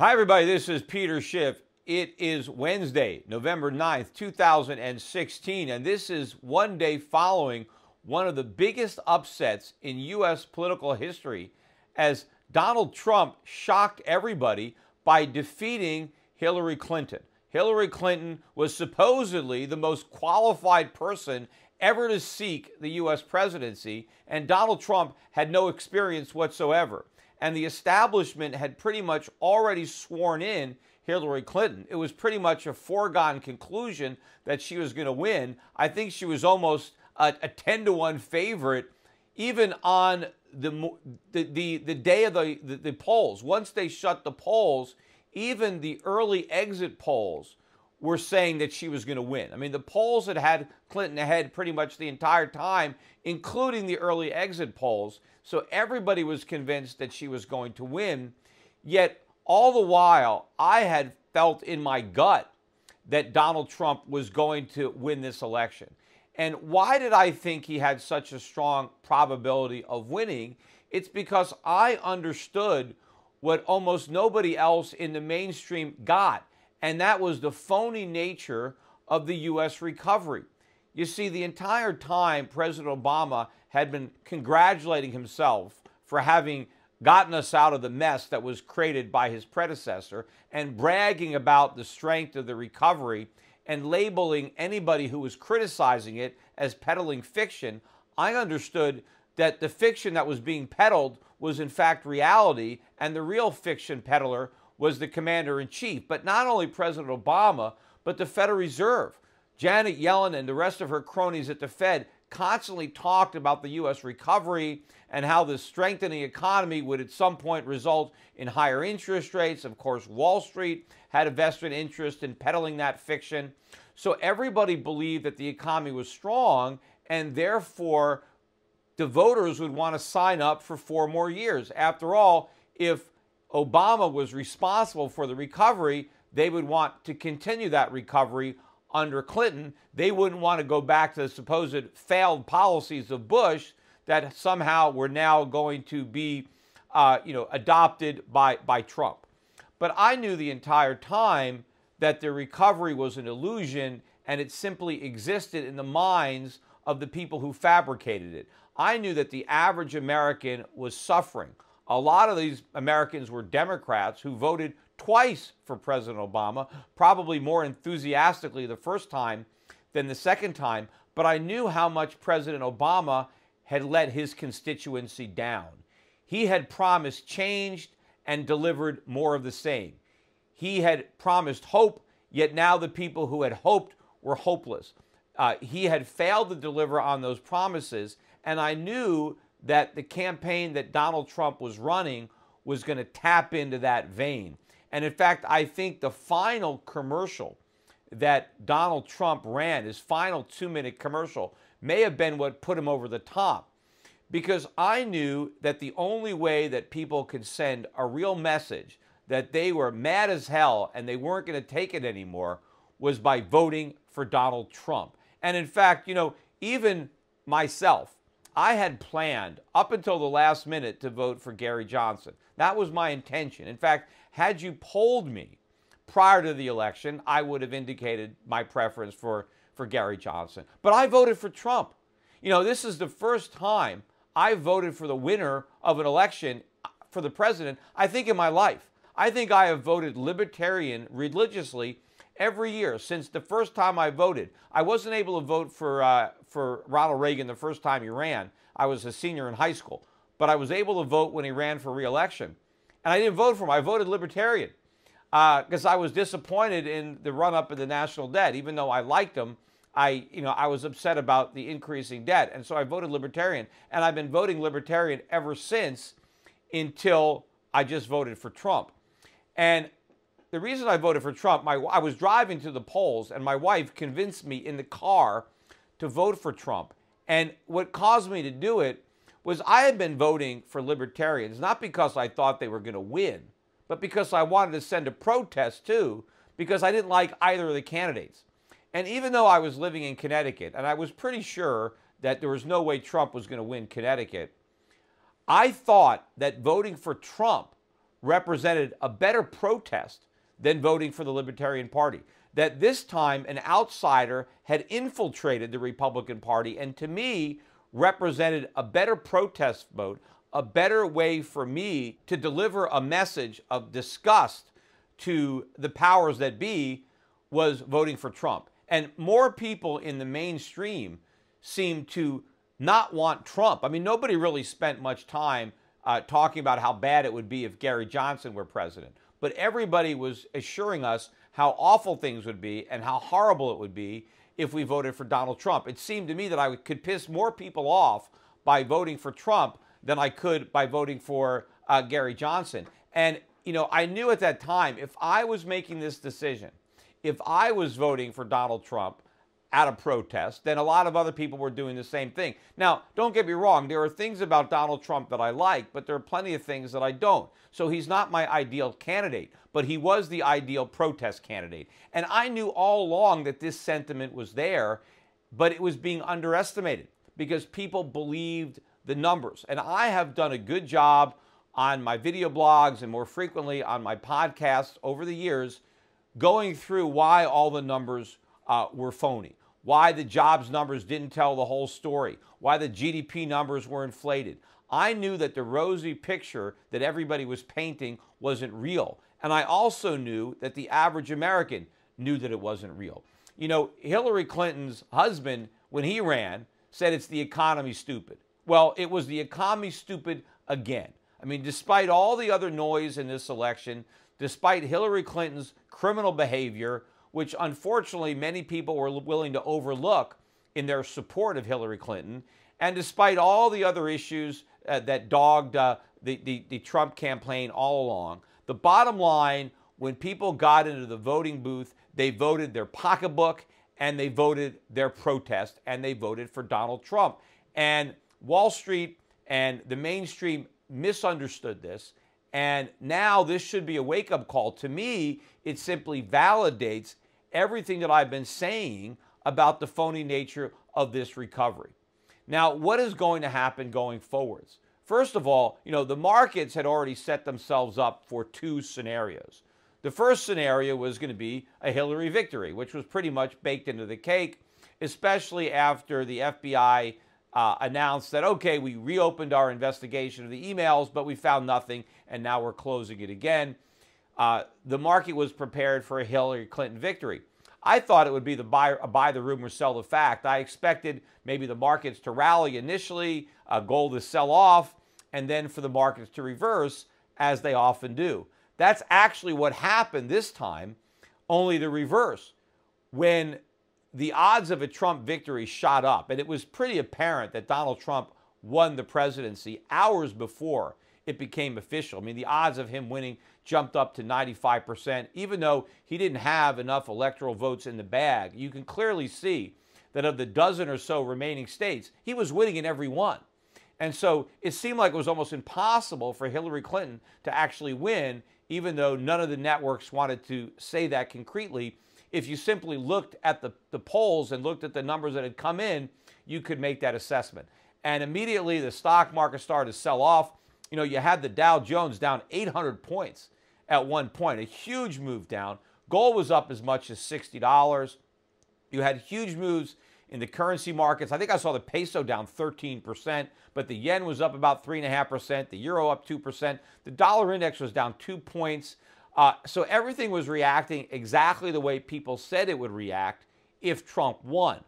Hi, everybody. This is Peter Schiff. It is Wednesday, November 9th, 2016, and this is one day following one of the biggest upsets in U.S. political history as Donald Trump shocked everybody by defeating Hillary Clinton. Hillary Clinton was supposedly the most qualified person ever to seek the U.S. presidency, and Donald Trump had no experience whatsoever and the establishment had pretty much already sworn in Hillary Clinton. It was pretty much a foregone conclusion that she was going to win. I think she was almost a, a 10 to 1 favorite, even on the, the, the, the day of the, the, the polls. Once they shut the polls, even the early exit polls were saying that she was going to win. I mean, the polls had had Clinton ahead pretty much the entire time, including the early exit polls. So everybody was convinced that she was going to win. Yet, all the while, I had felt in my gut that Donald Trump was going to win this election. And why did I think he had such a strong probability of winning? It's because I understood what almost nobody else in the mainstream got and that was the phony nature of the U.S. recovery. You see, the entire time President Obama had been congratulating himself for having gotten us out of the mess that was created by his predecessor and bragging about the strength of the recovery and labeling anybody who was criticizing it as peddling fiction, I understood that the fiction that was being peddled was in fact reality, and the real fiction peddler was the commander in chief. But not only President Obama, but the Federal Reserve. Janet Yellen and the rest of her cronies at the Fed constantly talked about the U.S. recovery and how the strengthening economy would at some point result in higher interest rates. Of course, Wall Street had a vested interest in peddling that fiction. So everybody believed that the economy was strong and therefore the voters would want to sign up for four more years. After all, if Obama was responsible for the recovery, they would want to continue that recovery under Clinton. They wouldn't want to go back to the supposed failed policies of Bush that somehow were now going to be, uh, you know, adopted by, by Trump. But I knew the entire time that the recovery was an illusion and it simply existed in the minds of the people who fabricated it. I knew that the average American was suffering a lot of these Americans were Democrats who voted twice for President Obama, probably more enthusiastically the first time than the second time. But I knew how much President Obama had let his constituency down. He had promised change and delivered more of the same. He had promised hope, yet now the people who had hoped were hopeless. Uh, he had failed to deliver on those promises, and I knew that the campaign that Donald Trump was running was going to tap into that vein. And in fact, I think the final commercial that Donald Trump ran, his final two minute commercial, may have been what put him over the top. Because I knew that the only way that people could send a real message that they were mad as hell and they weren't going to take it anymore was by voting for Donald Trump. And in fact, you know, even myself, I had planned up until the last minute to vote for Gary Johnson. That was my intention. In fact, had you polled me prior to the election, I would have indicated my preference for, for Gary Johnson. But I voted for Trump. You know, this is the first time I voted for the winner of an election uh, for the president, I think, in my life. I think I have voted libertarian religiously every year since the first time I voted. I wasn't able to vote for, uh, for Ronald Reagan the first time he ran. I was a senior in high school. But I was able to vote when he ran for reelection. And I didn't vote for him. I voted Libertarian because uh, I was disappointed in the run up of the national debt. Even though I liked him, I, you know, I was upset about the increasing debt. And so I voted Libertarian. And I've been voting Libertarian ever since until I just voted for Trump. And the reason I voted for Trump, my, I was driving to the polls and my wife convinced me in the car to vote for Trump. And what caused me to do it was I had been voting for libertarians, not because I thought they were going to win, but because I wanted to send a protest too, because I didn't like either of the candidates. And even though I was living in Connecticut, and I was pretty sure that there was no way Trump was going to win Connecticut, I thought that voting for Trump represented a better protest than voting for the Libertarian Party. That this time an outsider had infiltrated the Republican Party and to me represented a better protest vote, a better way for me to deliver a message of disgust to the powers that be was voting for Trump. And more people in the mainstream seem to not want Trump. I mean, nobody really spent much time uh, talking about how bad it would be if Gary Johnson were president. But everybody was assuring us how awful things would be and how horrible it would be if we voted for Donald Trump. It seemed to me that I could piss more people off by voting for Trump than I could by voting for uh, Gary Johnson. And, you know, I knew at that time if I was making this decision, if I was voting for Donald Trump, out of protest, then a lot of other people were doing the same thing. Now, don't get me wrong, there are things about Donald Trump that I like, but there are plenty of things that I don't. So he's not my ideal candidate, but he was the ideal protest candidate. And I knew all along that this sentiment was there, but it was being underestimated because people believed the numbers. And I have done a good job on my video blogs and more frequently on my podcasts over the years going through why all the numbers uh, were phony why the jobs numbers didn't tell the whole story, why the GDP numbers were inflated. I knew that the rosy picture that everybody was painting wasn't real. And I also knew that the average American knew that it wasn't real. You know, Hillary Clinton's husband, when he ran, said it's the economy stupid. Well, it was the economy stupid again. I mean, despite all the other noise in this election, despite Hillary Clinton's criminal behavior, which unfortunately many people were willing to overlook in their support of Hillary Clinton. And despite all the other issues uh, that dogged uh, the, the, the Trump campaign all along, the bottom line when people got into the voting booth, they voted their pocketbook and they voted their protest and they voted for Donald Trump. And Wall Street and the mainstream misunderstood this. And now this should be a wake up call. To me, it simply validates everything that I've been saying about the phony nature of this recovery. Now, what is going to happen going forwards? First of all, you know, the markets had already set themselves up for two scenarios. The first scenario was going to be a Hillary victory, which was pretty much baked into the cake, especially after the FBI uh, announced that, okay, we reopened our investigation of the emails, but we found nothing, and now we're closing it again. Uh, the market was prepared for a Hillary Clinton victory. I thought it would be the buy, buy the rumor, sell the fact. I expected maybe the markets to rally initially, uh, gold to sell off, and then for the markets to reverse, as they often do. That's actually what happened this time, only the reverse. When the odds of a Trump victory shot up, and it was pretty apparent that Donald Trump won the presidency hours before it became official. I mean, the odds of him winning jumped up to 95%, even though he didn't have enough electoral votes in the bag. You can clearly see that of the dozen or so remaining states, he was winning in every one. And so it seemed like it was almost impossible for Hillary Clinton to actually win, even though none of the networks wanted to say that concretely. If you simply looked at the, the polls and looked at the numbers that had come in, you could make that assessment. And immediately the stock market started to sell off. You know, you had the Dow Jones down 800 points at one point, a huge move down. Gold was up as much as $60. You had huge moves in the currency markets. I think I saw the peso down 13%, but the yen was up about 3.5%, the euro up 2%, the dollar index was down two points. Uh, so everything was reacting exactly the way people said it would react if Trump won.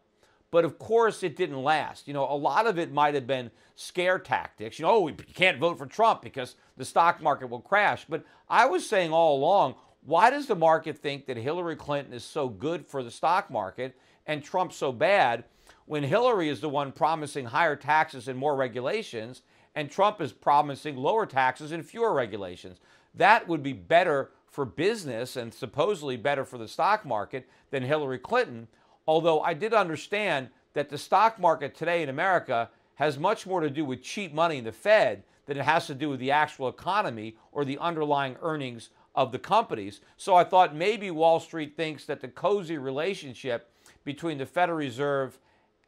But of course, it didn't last. You know, a lot of it might have been scare tactics. You know, oh, you can't vote for Trump because the stock market will crash. But I was saying all along, why does the market think that Hillary Clinton is so good for the stock market and Trump so bad when Hillary is the one promising higher taxes and more regulations and Trump is promising lower taxes and fewer regulations? That would be better for business and supposedly better for the stock market than Hillary Clinton. Although I did understand that the stock market today in America has much more to do with cheap money in the Fed than it has to do with the actual economy or the underlying earnings of the companies. So I thought maybe Wall Street thinks that the cozy relationship between the Federal Reserve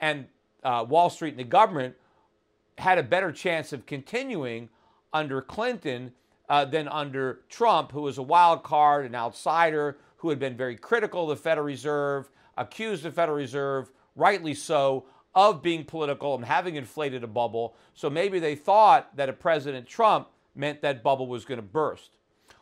and uh, Wall Street and the government had a better chance of continuing under Clinton uh, than under Trump, who was a wild card, an outsider, who had been very critical of the Federal Reserve, accused the Federal Reserve, rightly so, of being political and having inflated a bubble. So maybe they thought that a President Trump meant that bubble was going to burst.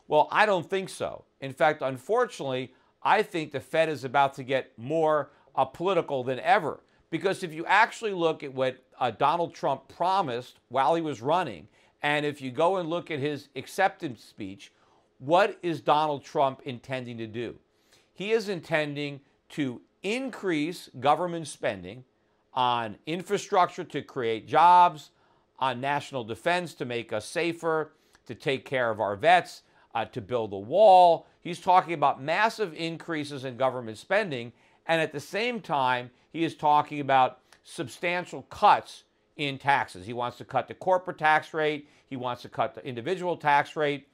Well, I don't think so. In fact, unfortunately, I think the Fed is about to get more uh, political than ever. Because if you actually look at what uh, Donald Trump promised while he was running, and if you go and look at his acceptance speech, what is Donald Trump intending to do? He is intending to increase government spending on infrastructure to create jobs, on national defense to make us safer, to take care of our vets, uh, to build a wall. He's talking about massive increases in government spending. And at the same time, he is talking about substantial cuts in taxes. He wants to cut the corporate tax rate, he wants to cut the individual tax rate.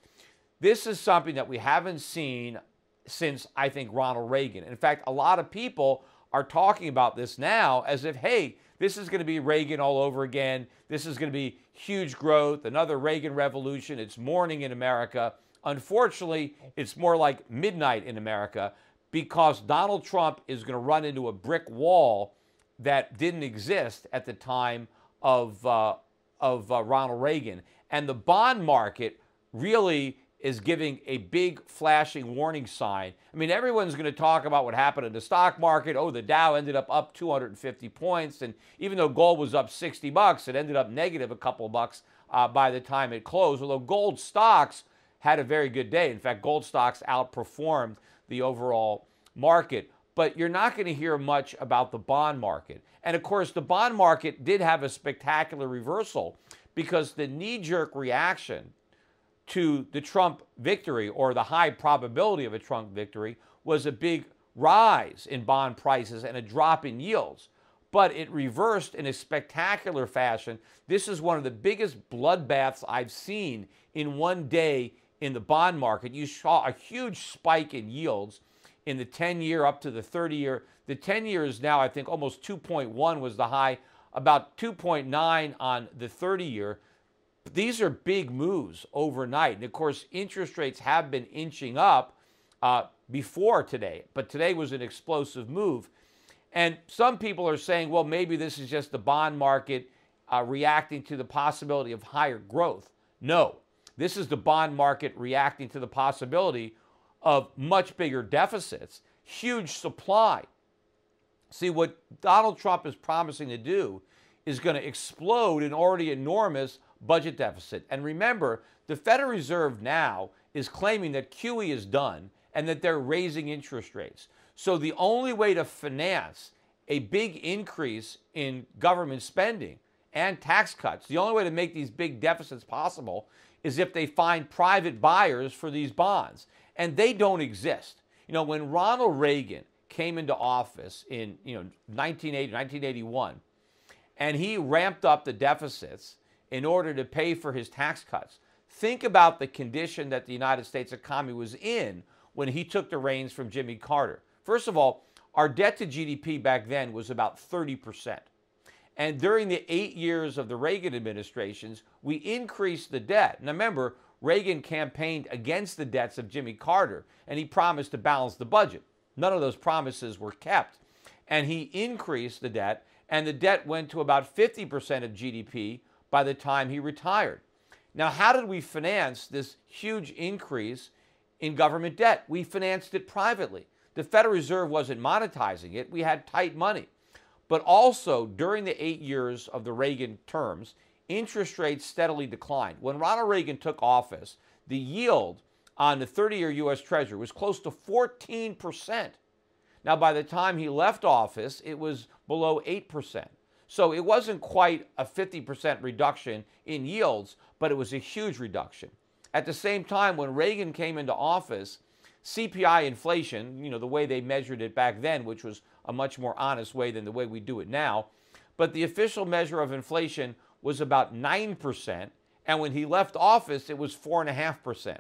This is something that we haven't seen since, I think, Ronald Reagan. In fact, a lot of people are talking about this now as if, hey, this is going to be Reagan all over again. This is going to be huge growth, another Reagan revolution. It's morning in America. Unfortunately, it's more like midnight in America because Donald Trump is going to run into a brick wall that didn't exist at the time of, uh, of uh, Ronald Reagan. And the bond market really is giving a big flashing warning sign. I mean, everyone's going to talk about what happened in the stock market. Oh, the Dow ended up up 250 points, and even though gold was up 60 bucks, it ended up negative a couple bucks uh, by the time it closed. Although gold stocks had a very good day. In fact, gold stocks outperformed the overall market. But you're not going to hear much about the bond market. And of course, the bond market did have a spectacular reversal because the knee jerk reaction to the Trump victory or the high probability of a Trump victory was a big rise in bond prices and a drop in yields. But it reversed in a spectacular fashion. This is one of the biggest bloodbaths I've seen in one day in the bond market. You saw a huge spike in yields in the 10 year up to the 30 year. The 10 year is now, I think, almost 2.1 was the high, about 2.9 on the 30 year. These are big moves overnight. And of course, interest rates have been inching up uh, before today, but today was an explosive move. And some people are saying, well, maybe this is just the bond market uh, reacting to the possibility of higher growth. No, this is the bond market reacting to the possibility of much bigger deficits, huge supply. See, what Donald Trump is promising to do is going to explode an already enormous budget deficit. And remember, the Federal Reserve now is claiming that QE is done and that they're raising interest rates. So the only way to finance a big increase in government spending and tax cuts, the only way to make these big deficits possible is if they find private buyers for these bonds. And they don't exist. You know, when Ronald Reagan came into office in, you know, 1980, 1981, and he ramped up the deficits in order to pay for his tax cuts. Think about the condition that the United States economy was in when he took the reins from Jimmy Carter. First of all, our debt to GDP back then was about 30%. And during the eight years of the Reagan administrations, we increased the debt. Now remember, Reagan campaigned against the debts of Jimmy Carter, and he promised to balance the budget. None of those promises were kept. And he increased the debt, and the debt went to about 50% of GDP by the time he retired. Now, how did we finance this huge increase in government debt? We financed it privately. The Federal Reserve wasn't monetizing it, we had tight money. But also, during the eight years of the Reagan terms, interest rates steadily declined. When Ronald Reagan took office, the yield on the 30 year U.S. Treasury was close to 14%. Now, by the time he left office, it was below 8%. So it wasn't quite a 50% reduction in yields, but it was a huge reduction. At the same time, when Reagan came into office, CPI inflation, you know, the way they measured it back then, which was a much more honest way than the way we do it now, but the official measure of inflation was about 9%, and when he left office, it was 4.5%.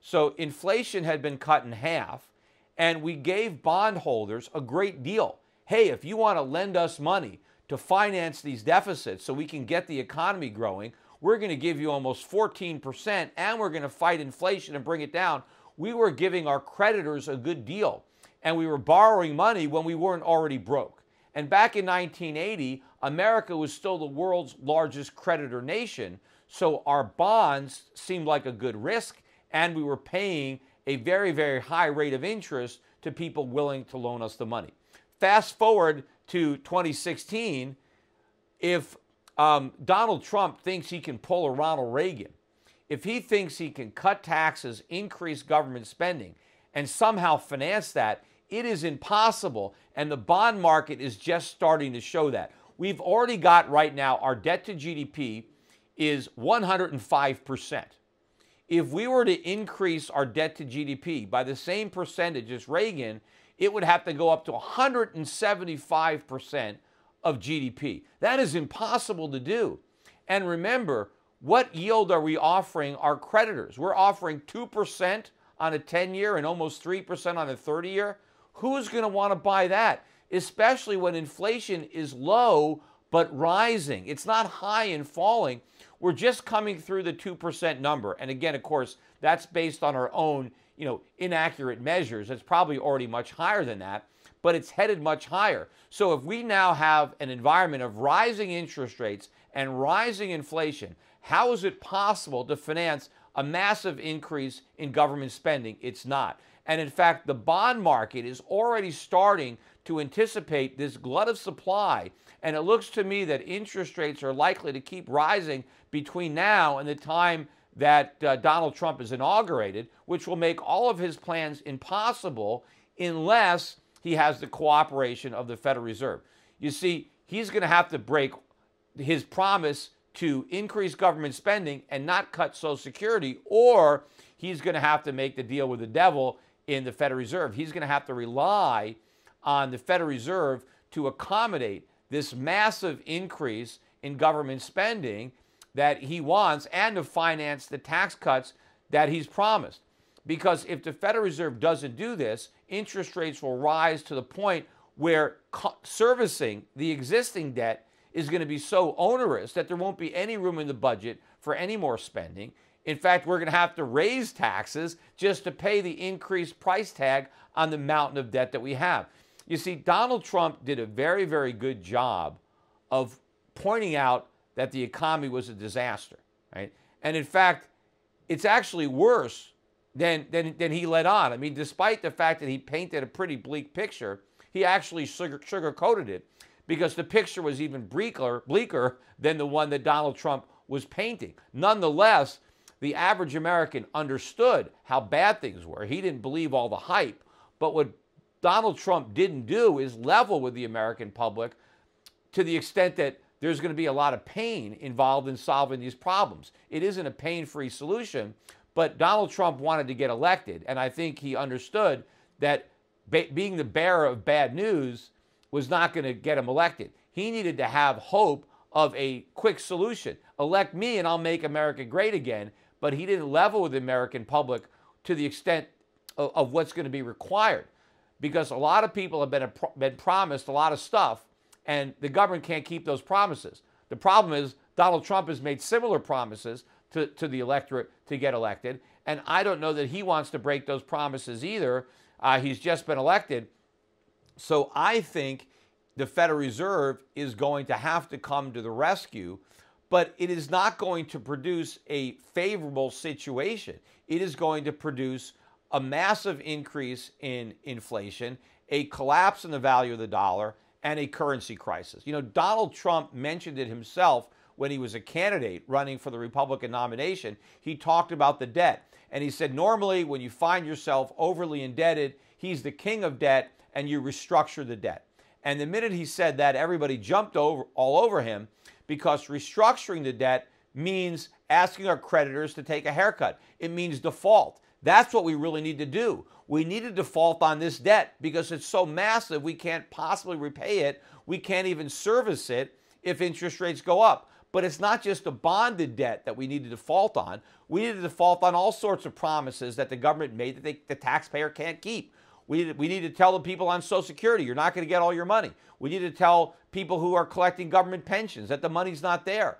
So inflation had been cut in half, and we gave bondholders a great deal. Hey, if you want to lend us money, to finance these deficits so we can get the economy growing, we're going to give you almost 14% and we're going to fight inflation and bring it down, we were giving our creditors a good deal. And we were borrowing money when we weren't already broke. And back in 1980, America was still the world's largest creditor nation. So our bonds seemed like a good risk, and we were paying a very, very high rate of interest to people willing to loan us the money. Fast forward to 2016, if um, Donald Trump thinks he can pull a Ronald Reagan, if he thinks he can cut taxes, increase government spending, and somehow finance that, it is impossible. And the bond market is just starting to show that. We've already got right now our debt to GDP is 105%. If we were to increase our debt to GDP by the same percentage as Reagan, it would have to go up to 175% of GDP. That is impossible to do. And remember, what yield are we offering our creditors? We're offering 2% on a 10 year and almost 3% on a 30 year. Who's going to want to buy that? Especially when inflation is low but rising. It's not high and falling. We're just coming through the 2% number. And again, of course, that's based on our own, you know, inaccurate measures. It's probably already much higher than that, but it's headed much higher. So if we now have an environment of rising interest rates and rising inflation, how is it possible to finance a massive increase in government spending? It's not. And in fact, the bond market is already starting to anticipate this glut of supply. And it looks to me that interest rates are likely to keep rising between now and the time that uh, Donald Trump is inaugurated, which will make all of his plans impossible unless he has the cooperation of the Federal Reserve. You see, he's going to have to break his promise to increase government spending and not cut Social Security, or he's going to have to make the deal with the devil in the Federal Reserve. He's going to have to rely on the Federal Reserve to accommodate this massive increase in government spending that he wants and to finance the tax cuts that he's promised. Because if the Federal Reserve doesn't do this, interest rates will rise to the point where servicing the existing debt is going to be so onerous that there won't be any room in the budget for any more spending. In fact, we're going to have to raise taxes just to pay the increased price tag on the mountain of debt that we have. You see, Donald Trump did a very, very good job of pointing out that the economy was a disaster, right? And in fact, it's actually worse than, than, than he let on. I mean, despite the fact that he painted a pretty bleak picture, he actually sugar, sugarcoated it because the picture was even bleaker, bleaker than the one that Donald Trump was painting. Nonetheless, the average American understood how bad things were. He didn't believe all the hype. But what Donald Trump didn't do is level with the American public to the extent that there's going to be a lot of pain involved in solving these problems. It isn't a pain free solution, but Donald Trump wanted to get elected. And I think he understood that being the bearer of bad news was not going to get him elected. He needed to have hope of a quick solution. Elect me and I'll make America great again. But he didn't level with the American public to the extent of, of what's going to be required. Because a lot of people have been, been promised a lot of stuff, and the government can't keep those promises. The problem is Donald Trump has made similar promises to, to the electorate to get elected, and I don't know that he wants to break those promises either. Uh, he's just been elected. So I think the Federal Reserve is going to have to come to the rescue, but it is not going to produce a favorable situation. It is going to produce a massive increase in inflation, a collapse in the value of the dollar, and a currency crisis. You know, Donald Trump mentioned it himself when he was a candidate running for the Republican nomination. He talked about the debt. And he said, normally, when you find yourself overly indebted, he's the king of debt and you restructure the debt. And the minute he said that, everybody jumped over all over him because restructuring the debt means asking our creditors to take a haircut. It means default. That's what we really need to do. We need to default on this debt because it's so massive we can't possibly repay it. We can't even service it if interest rates go up. But it's not just a bonded debt that we need to default on. We need to default on all sorts of promises that the government made that they, the taxpayer can't keep. We need, we need to tell the people on Social Security, you're not going to get all your money. We need to tell people who are collecting government pensions that the money's not there.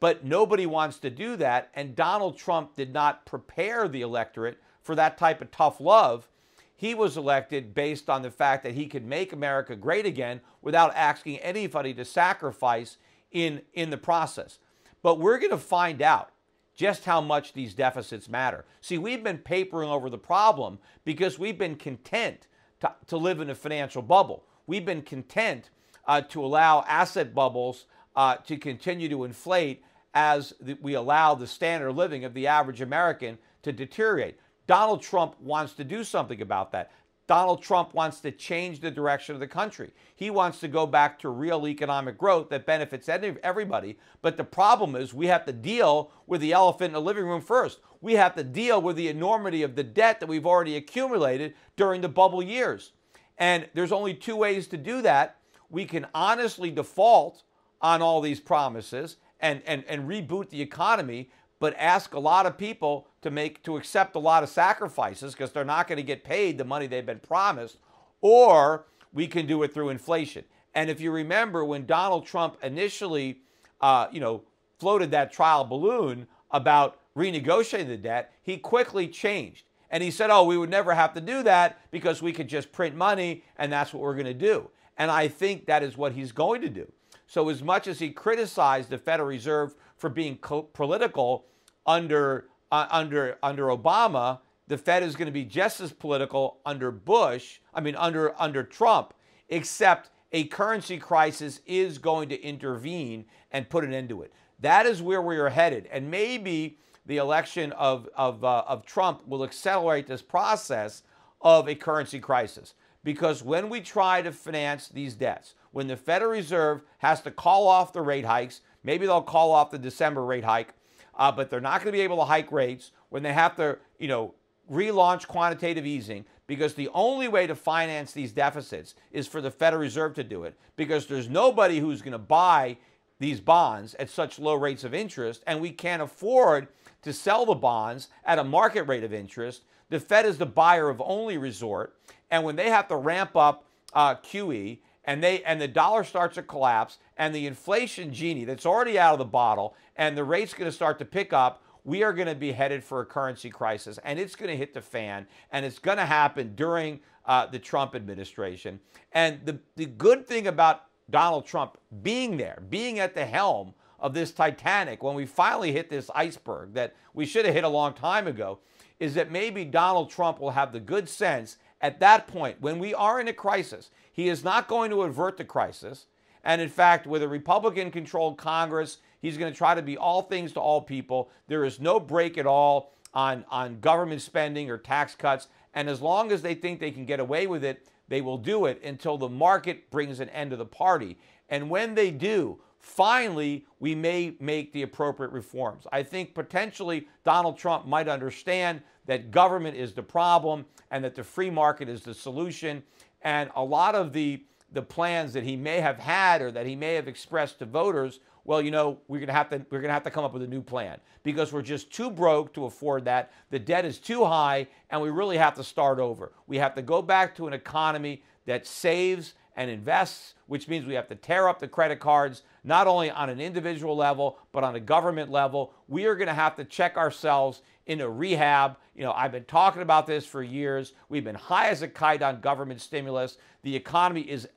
But nobody wants to do that. And Donald Trump did not prepare the electorate for that type of tough love. He was elected based on the fact that he could make America great again without asking anybody to sacrifice in, in the process. But we're going to find out just how much these deficits matter. See, we've been papering over the problem because we've been content to, to live in a financial bubble. We've been content uh, to allow asset bubbles uh, to continue to inflate as the, we allow the standard of living of the average American to deteriorate. Donald Trump wants to do something about that. Donald Trump wants to change the direction of the country. He wants to go back to real economic growth that benefits everybody. But the problem is we have to deal with the elephant in the living room first. We have to deal with the enormity of the debt that we've already accumulated during the bubble years. And there's only two ways to do that. We can honestly default on all these promises and, and, and reboot the economy but ask a lot of people to make to accept a lot of sacrifices because they're not going to get paid the money they've been promised or we can do it through inflation. And if you remember when donald trump initially uh, you know floated that trial balloon about renegotiating the debt he quickly changed. And he said oh we would never have to do that because we could just print money and that's what we're going to do. And i think that is what he's going to do. So as much as he criticized the federal reserve for being political under uh, under under Obama, the Fed is going to be just as political under Bush. I mean, under under Trump, except a currency crisis is going to intervene and put an end to it. That is where we are headed, and maybe the election of of, uh, of Trump will accelerate this process of a currency crisis. Because when we try to finance these debts, when the Federal Reserve has to call off the rate hikes, maybe they'll call off the December rate hike, uh, but they're not going to be able to hike rates when they have to, you know, relaunch quantitative easing because the only way to finance these deficits is for the Federal Reserve to do it because there's nobody who's going to buy these bonds at such low rates of interest and we can't afford to sell the bonds at a market rate of interest. The Fed is the buyer of only resort and when they have to ramp up uh, QE and they and the dollar starts to collapse and the inflation genie that's already out of the bottle and the rate's going to start to pick up we are going to be headed for a currency crisis and it's going to hit the fan and it's going to happen during uh, the trump administration. And the, the good thing about donald trump being there being at the helm of this titanic when we finally hit this iceberg that we should have hit a long time ago is that maybe donald trump will have the good sense at that point when we are in a crisis he is not going to avert the crisis. And in fact, with a Republican controlled Congress, he's going to try to be all things to all people. There is no brake at all on, on government spending or tax cuts. And as long as they think they can get away with it, they will do it until the market brings an end to the party. And when they do, finally, we may make the appropriate reforms. I think potentially Donald Trump might understand that government is the problem and that the free market is the solution. And a lot of the, the plans that he may have had or that he may have expressed to voters, well, you know, we're to have to we're to have to come up with a new plan because we're just too broke to afford that. The debt is too high and we really have to start over. We have to go back to an economy that saves and invests, which means we have to tear up the credit cards, not only on an individual level, but on a government level. We are going to have to check ourselves into rehab. You know, I've been talking about this for years. We've been high as a kite on government stimulus. The economy is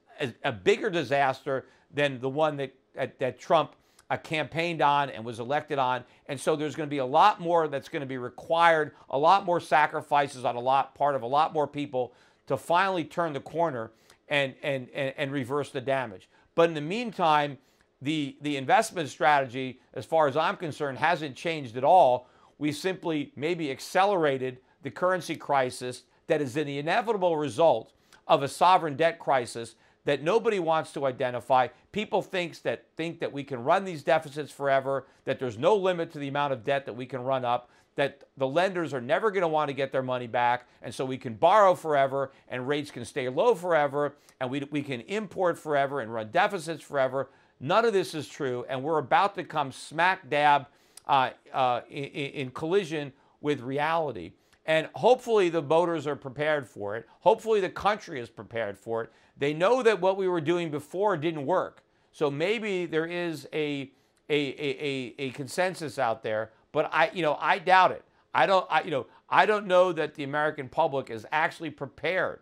a, bigger disaster than the one that, that, that Trump uh, campaigned on and was elected on. And so there's going to be a lot more that's going to be required, a lot more sacrifices on a lot part of a lot more people to finally turn the corner and, and, and, and reverse the damage. But in the meantime, the, the investment strategy, as far as I'm concerned, hasn't changed at all we simply maybe accelerated the currency crisis that is the inevitable result of a sovereign debt crisis that nobody wants to identify. People thinks that think that we can run these deficits forever, that there's no limit to the amount of debt that we can run up, that the lenders are never going to want to get their money back, and so we can borrow forever and rates can stay low forever, and we, we can import forever and run deficits forever. None of this is true, and we're about to come smack dab uh, uh, in, in collision with reality. And hopefully the voters are prepared for it. Hopefully the country is prepared for it. They know that what we were doing before didn't work. So maybe there is a, a, a, a, a consensus out there, but I, you know, I doubt it. I don't, I, you know, I don't know that the American public is actually prepared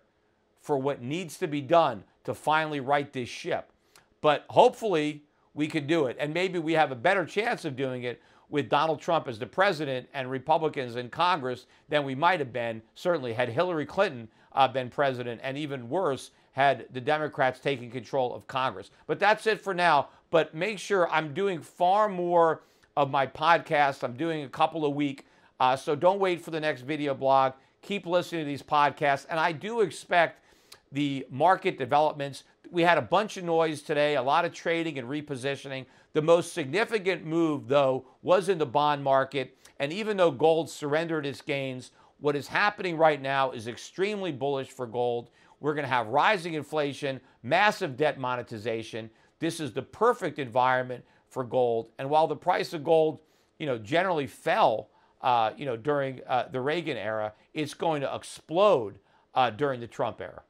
for what needs to be done to finally right this ship. But hopefully we can do it. And maybe we have a better chance of doing it with Donald Trump as the president and Republicans in Congress than we might have been, certainly, had Hillary Clinton uh, been president, and even worse, had the Democrats taken control of Congress. But that's it for now. But make sure I'm doing far more of my podcast. I'm doing a couple a week. Uh, so don't wait for the next video blog. Keep listening to these podcasts. And I do expect the market developments. We had a bunch of noise today, a lot of trading and repositioning. The most significant move, though, was in the bond market. And even though gold surrendered its gains, what is happening right now is extremely bullish for gold. We're going to have rising inflation, massive debt monetization. This is the perfect environment for gold. And while the price of gold, you know, generally fell, uh, you know, during uh, the Reagan era, it's going to explode uh, during the Trump era.